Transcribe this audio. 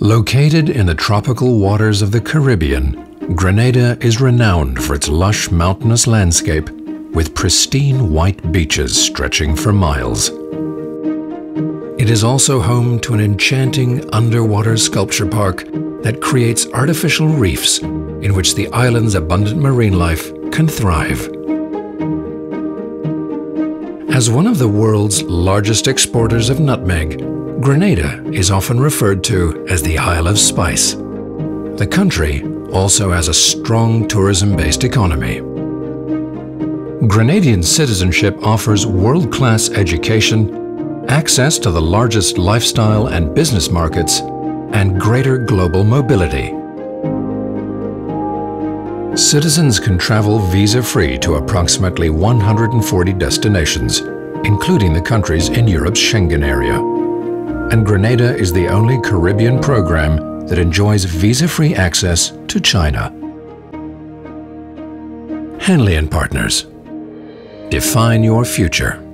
Located in the tropical waters of the Caribbean, Grenada is renowned for its lush mountainous landscape with pristine white beaches stretching for miles. It is also home to an enchanting underwater sculpture park that creates artificial reefs in which the island's abundant marine life can thrive. As one of the world's largest exporters of nutmeg, Grenada is often referred to as the Isle of Spice. The country also has a strong tourism-based economy. Grenadian citizenship offers world-class education, access to the largest lifestyle and business markets, and greater global mobility. Citizens can travel visa-free to approximately 140 destinations, including the countries in Europe's Schengen area. And Grenada is the only Caribbean program that enjoys visa-free access to China. Henley & Partners. Define your future.